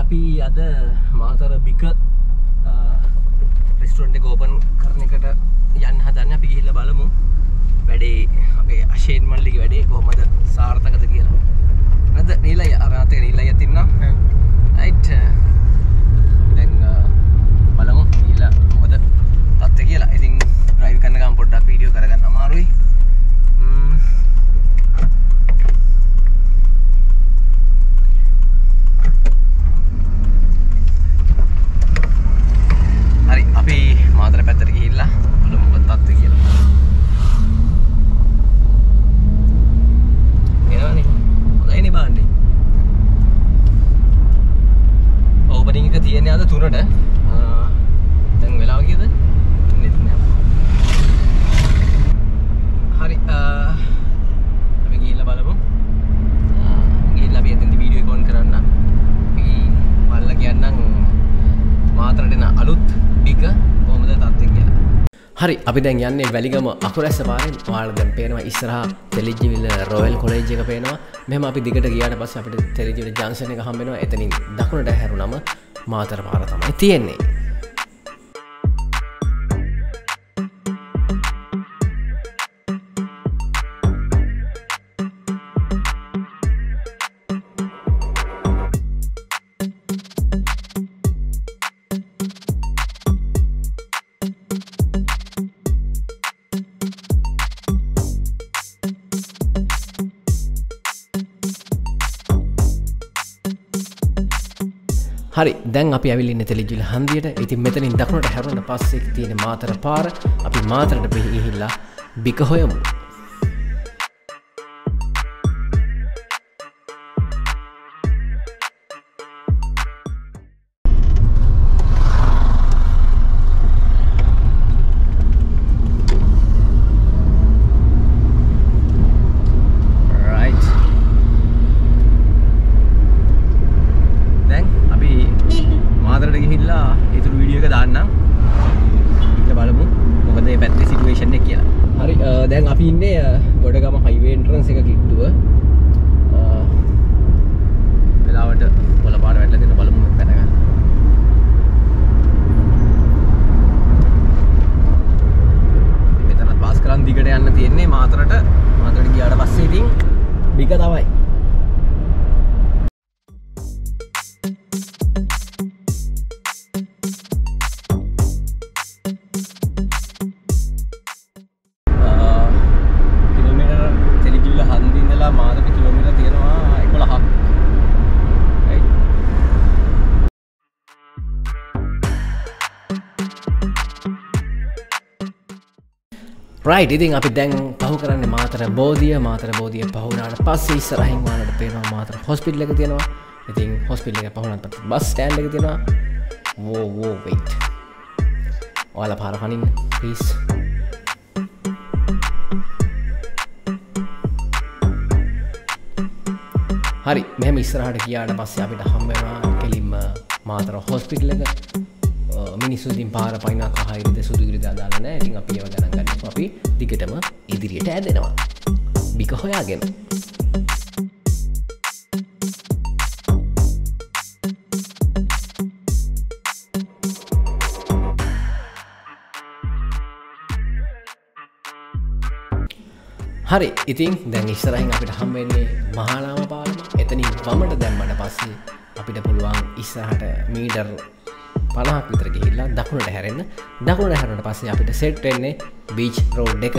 අපි අද මාතර බික රෙස්ටරන්ට කෝපන් කරන එකට යන්න හදන්න. අපි ගිහිල්ල බලමු. වැඩේ අපේ අශයෙන් මල්ලිගේ වැඩේ කොහොමද? සාර්ථකද කියලා. නැද නීලයි අරාතය නීලයි ඇතින්න ඇයිට් දැන් බලමු කියලා මොකද තත්ත කියලා ඉතින් රයිල් කන්නකම් පොඩ්ඩක් වීඩියෝ කරගන්න අමාරුයි ම්ම්. හරි අපි මාතර පැත්තට ගිහිල්ලා බලමු මොකද තත්ත්වය කියලා. එනවනේ. හොඳයිනේ බාන්නේ. ඕපනින් එක තියෙන්නේ අද 3ට. ආ, දැන් වෙලාව කීයද? ඉන්නෙත් නෑ. හරි ආ, අපි ගිහිල්ලා බලමු. ආ, ගිහිල්ලා අපි එතෙන්දී වීඩියෝ එක ඔන් කරන්න. අපි බලලා කියන්නම් මාතරට එන අලුත් බික කොහොමද තත්ත්වය කියලා. හරි අපි දැන් යන්නේ වැලිගම අකුරැස්ස පාරෙන්. ඔයාලට දැන් පේනවා ඉස්සරහා තෙලිජිවිල රොයල් කොලේජ් එක පේනවා. මෙහෙම අපි දිගට ගියාට පස්සේ අපිට තෙලිජිවිල ජංක්ෂන් එක හම්බ වෙනවා. එතනින් දකුණට හැරුණම මාතර පාර තමයි තියෙන්නේ. හරි දැන් අපි ඇවිල්ලින්න තෙලිජිල හන්දියට. ඉතින් මෙතනින් දකුණට හැරුණට පස්සේ තියෙන මාතර පාර. අපි මාතරට පිහිහිල්ලා බික රයිට් ඉතින් අපි දැන් පහු කරන්න මාතර බෝධිය මාතර බෝධිය පහුනාට පස්සේ ඉස්සරහින් වාලට පේනවා මාතර හොස්පිටල් එක තියෙනවා. ඉතින් හොස්පිටල් එක පහුනත් පස්සේ බස් ස්ටෑන්ඩ් එක තියෙනවා. වෝ වෝ වෙයිට් ඔයාලා පාර පනින්න ප්ලීස් හරි මෙම ඉස්රහට කියාට පස්සේ අපිට හම්බෙනවා කෙලින්ම මාතර හොස්පිටල් එක. මිනිස්සුතින් පාර පයිනා කහයිරිද සුදුගිරිද අදාලන ඉතින් අපි ඒව ගණන් ගන්න. අපි දිගටම ඉදිරියට ඇදෙනවා. බික හොයාගෙන. හරි. ඉතින් දැන් ඉස්සරහින් අපිට හම්බෙන්නේ මහානාම පාලම. එතනින් වමට දැම්මට පස්සේ අපිට පුළුවන් ඉස්සරහට මීටර් පනහක් විතර ගිහිල්ලා දකුණට හැරෙන්න. දකුණට හැරට පස්සේ අපිට සෙට්වෙන්නේ බීච් රෝඩ් එක.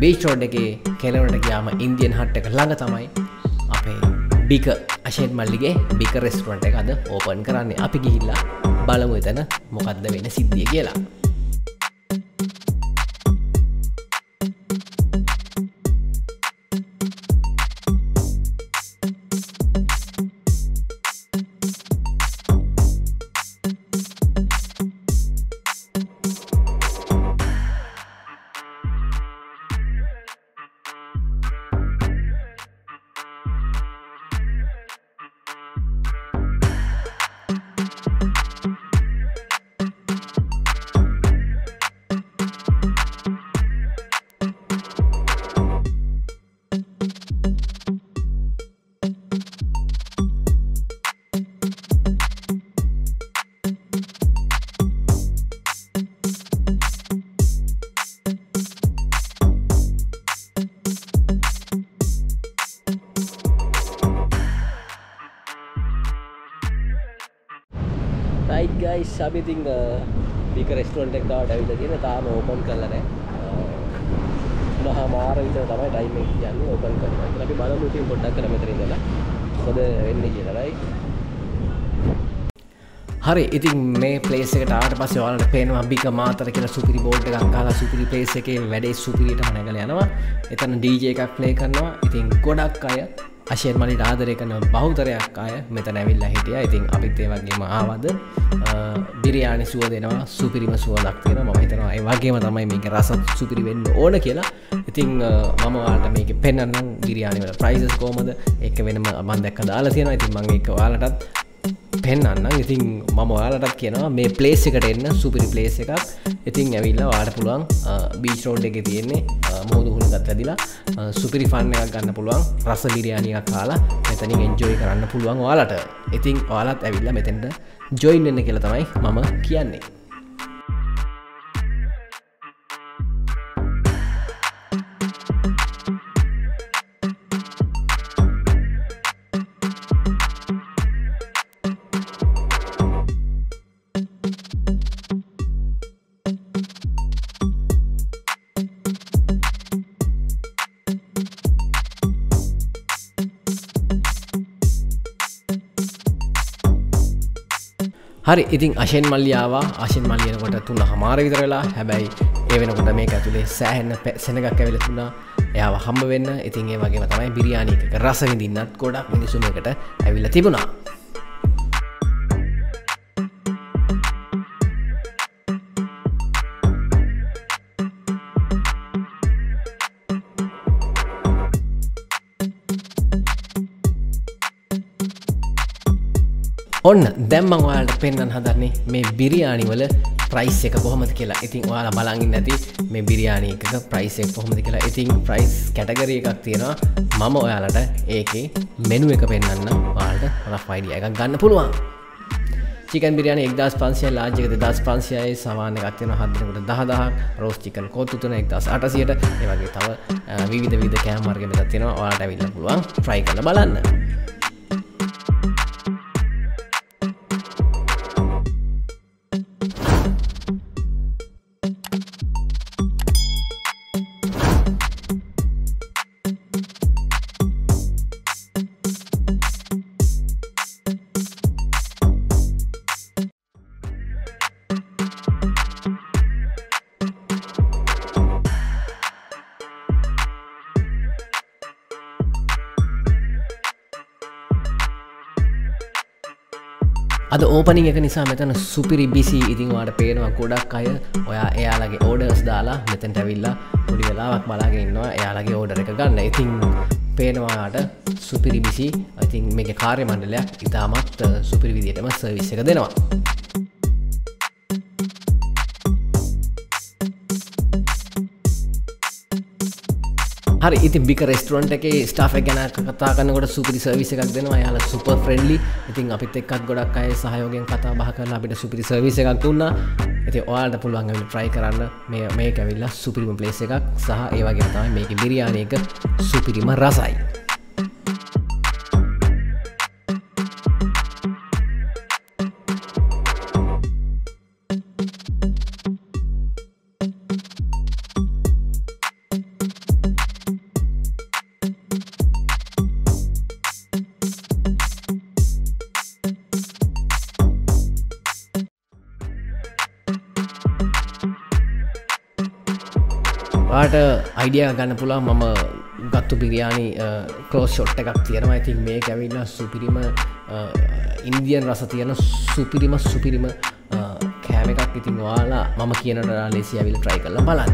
බීච් රෝඩ් එකේ කෙලවනට ගයාම ඉන්දියන් හට් එක ළඟ තමයි අපේ බික අශයෙන් මල්ලිගේ බික රෙස්ටරන්ට එක අද ඕපන් කරන්නේ. අපි ගිහිල්ලා බලමු එතන මොකක්ද වෙන සිද්ධිය කියලා. අපි ඉතින් පික රෙස්ටුරන්ට් එක ගාවට ඇවිල්ලා තියෙන තාම ඕපන් කරලා නැහැ. Uh, මහා මාර විතර තමයි ටයිම් එක කියන්නේ ඕපන් කරනවා කියලා. අපි බලමු ඉතින් පොඩ්ඩක් කරලා මෙතන ඉඳලා මොකද වෙන්නේ කියලා රයිට්. හරි ඉතින් මේ පලේස් එකට ආට පස්සේ ඔයාලට පේනවා බික මාතර කියලා සුපිරි බෝඩ් එකක් ගහලා සුපිරි පලේස් එකේ වැඩේ සුපිරිටම නැගලා යනවා. එතන DJ එකක් ප්ලේ කරනවා. ඉතින් ගොඩක් අය අශයෙන් මලිට ආදරය කන බෞතරයක් අය මෙතන ඇවිල්ල හිටිය. ඉතින් අපිත් ඒ වගේම ආවද? බිරියානි සුව දෙනවා සුපිරිම සුවදක් තියෙන ම හිතනවා ඒ වගේම තමයි මේක රසත් සුපිරි වෙන්න ඕන කියලා. ඉතිං මම වාට මේක පෙන්න්නම් බිරියානිවල ප්‍රයිසස් කෝමද එක වෙනම මන්දැක්ක දාලා තියෙනවා. ඉතින් මං එක වාලටත් පෙන්න්න ඉතින් මම ඔයාලටත් කියනවා මේ පලේස් එකට එන්න සුපිරි පලේස් එකක්. ඉතින් ඇවිල්ලා වාට පුළුවන් බීච් රෝඩ් එක තියෙන්නේ මුහුදුහුණ ගත් ඇදිලා සුපිරි ෆන්න එකක් ගන්න පුළුවන් රස බිරියානියක් කාලා මෙතනින් එන්ජෝයි කරන්න පුළුවන් ඔයාලට. ඉතින් ඔයාලත් ඇවිල්ලා මෙතෙන්ට ජොයින් එන්න කියලා තමයි මම කියන්නේ. හරි ඉතින් අශෙන් මල්ලියාවා අශෙන් මල්ලියනකොට තුන්න හමාර විතරලා හැබැයි ඒ වෙනකොට මේ ඇතුලේ සෑහෙන්න සෙනගක් ඇවිලතුුණා එයාව හම්බ වෙන්න. ඉතින් ඒ වගේ තමයි බිරියානික රස විඳින්නත් ගොඩක් මිනිසුමකට ඇවිල්ල තිබුණා. ඔන්න දැම්මං ඔයාලට පෙන්න්න හදන්නේ මේ බිරියානිවල ප්‍රයිස් එක කොහොමද කියලා. ඉතින් ඔයාලා බලගින් නැති මේ බිරියානි එක ප්‍රයිස් එක කොහොමද කියලා. ඉතින් ප්‍රයිස් කැටගරිය එකක් තියෙනවා. මම ඔයාලට ඒකේ මෙනු එක පෙන්න්න වාල්ට රෆයිඩිය එකක් ගන්න පුළුවන්. චිකන් බිරියන එක්දස් පන්සිය ලාජක දස් පන්සියයි සමාන ගත්යන හදනකට දහදහක් රෝස් චිකන් කොත්තුන එක්දස් අටසියට ඒවගේ තව විවිධ විධ කෑමර්ග මෙතත්තියෙනවා වාට විල්ල පුළුවන් ෆ්‍රයි කළ බලන්න. අද ඕපනිං එක නිසා මෙතන සුපිරි බිසි ඉතින්වාට පේනවා ගොඩක් අය ඔයා එයාලගේ ඕඩර්ස් දාලා මෙතැන් ඇවිල්ලා පොඩි වෙලාවක් බලාගෙන ඉන්නවා. එයාලගේ ඕඩර එක ගන්න. ඉතින් පේනවාට සුපිරි බිසි ඉතින් මේක කාර්ය මණ්ඩලයක් ඉතාමත් සුපිරි විදිටම සර්විස් එක දෙනවා. හරි ඉතින් බික රෙස්ටරන්ට් එක ස්ටාෆ ගැන කතා කනකොට සුපිරි සර්විස එකක් දෙනවා. යාල සුප ෆ්‍රෙන්ඩලි ඉතින් අපිත් එක්කත් ගොඩක් අය සහයෝගෙන් කතා බහ කරලා අපිට සුපිරි සර්විස එකක් දුන්නා. ඉති ඔයාලට පුළුවන් ට්‍රයි කරන්න. මේ මේ ඇවිල්ලා සුපිරිම පලේස් එකක් සහ ඒවගේ තමයි මේක බිරියානයක සුපිරිම රසයි. පාට අයිඩිය ගන්න පුලා මම ගත්තු බිරියානි කලෝස් ෂොට් එකක් තියෙනවා. ඉතින් මේ ඇවිල්ලා සුපිරිම ඉන්දියන් රස තියෙන සුපිරිම සුපිරිම කෑම එකක්. ඉතින් වාලා මම කියනට ලෙසි ඇවිල් ට්‍රයි කරල බලන්න.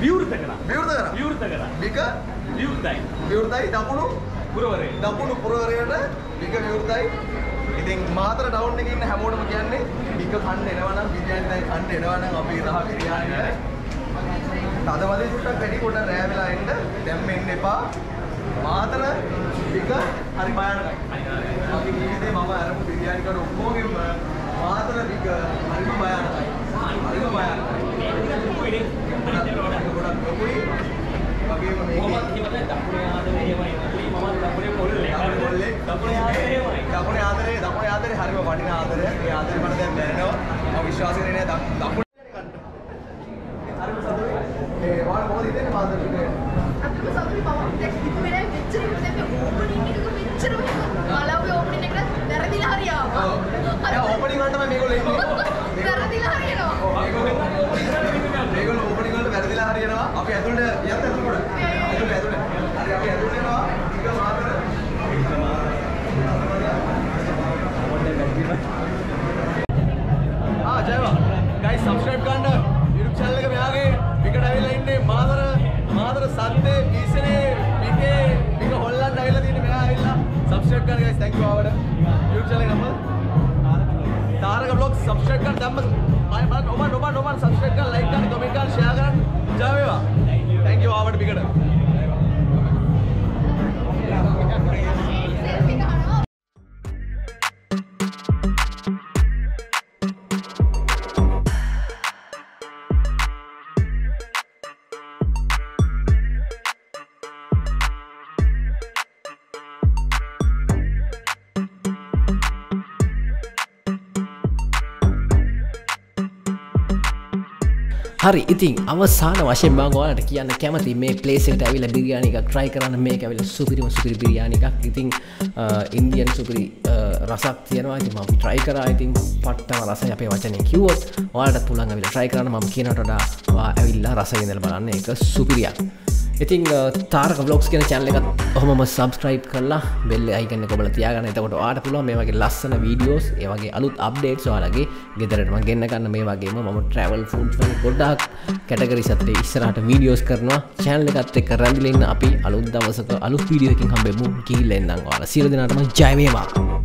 විවෘත කරා. විවෘත කරා. විවෘත කරා. වික විවෘතයි. විවෘතයි දකුණු පුරවරේ දකුණු පුරවරයට වික විවෘතයි. ඉතින් මාතර ටවුන් එකේ ඉන්න හැමෝටම කියන්නේ වික කන්න එනවා නම් බිරියානි දැන් කන්න එනවා නම් අපි රහ බිරියානි තදවදේ චුට්ටක් වැඩි කොට රෑ වෙලා එන්න දැන් මෙන්න එපා. මාතර වික හරි භයානකයි. අපි ජීවිතේ මම අරපු බිරියානි කන ඔක්කොගෙම මාතර වික හරිම භයානකයි. හරිම භයානකයි. ගොඩක් ලොකුයි. වගේම මේකේ මොහොමත් කියවල දකුණේ ආදරේ එහෙමයි මම දකුණේ පොල්ලේ. දකුණේ ආදරේ දකුණේ ආදරේ දකුණේ ආදරේ හරිම වටිනා ආදරය. ඒ ආදරේ මට දැන් දැනෙනවා. මම විශ්වාස කරන්නේ නෑ දකුණේ හරිම සතුටුයි. ඒ වාර මොකද හිතන්නේ මාතෘකාවට? අපිම සතුටුයි මම දැන් කිව්ව වෙලාවේ මෙච්චර ඉන්න දැන් මේ ඕපනින් එකක මෙච්චර කලාවේ ඕපනින් එකට වැරදිලා හරි ආවා. ඔව්. එයා ඕපනින් වලට තමයි මේගොල්ලෝ එන්නේ. වැරදිලා හරියනවා. මේගොල්ලෝ ඕපනින් වලට වැරදිලා හරියනවා. අපි ඇතුළට යන්න ඇතුළට. ඇතුළට ඇතුළට. හරි අපි ඇතුළට යනවා. ටික මාතර. ආ ජයවා. guys subscribe කරන්න YouTube channel එක මෙයාගේ විකට ඇවිල්ලා ඉන්නේ මාතර මාතර සද්දේ වීසනේ විකේ වික හොල්ලන්න ඇවිල්ලා තියෙන්නේ මෙයා ඇවිල්ලා subscribe කරන්න guys thank you ආවට YouTube channel එක නම තාරක vlog subscribe හරි ඉතින් අවසාන වශයෙන් බංගවාලට කියන්න කැමති මේ පලේසට ඇවිල බිරියානික ට්‍රයි කරන්න. මේ ඇවිල සුපිරිම සුපිරි බිරියානිකක් ඉතින් ඉන්දියන් සුපිරි රසක් තියෙනවා. ඉති ම ට්‍රයි කර. ඉතින් පට්ටම රස අපේ වචනය කිවොත් වාට පුළන් ඇවිල ට්‍රයි කරන්න. ම කියනටඩා ඇවිල්ලා රසගෙදල් බලන්න. එක සුපිරියක්. ඉතින් තාරක බ්ලොක්ස් කියන චැනල එකත් ඔහොම සබස්ක්‍රයිප් කරලා බෙල්ල අයිකන්න කොබල තියාගන්න. එතකොට ආට පුළුව මේ වගේ ලස්සන වීඩියෝස් ඒවගේ අලුත් අප්ඩේට් වාලගේ ගෙදරටම ගන්න කන්න මේ වගේම ම ට්‍රවල් ෆුන්ස් ගොඩක් කැටගරි සත්තේ ඉස්සරට වීඩියෝස් කරනවා. චැනල එකත් එක් රැඳිලන්න අපි අලුත් දවසක අලු වීඩියෝකින් හම්බෙමු. කිහිල්ලෙන්න්නම් වාල සිරදිනටම ජයවේවා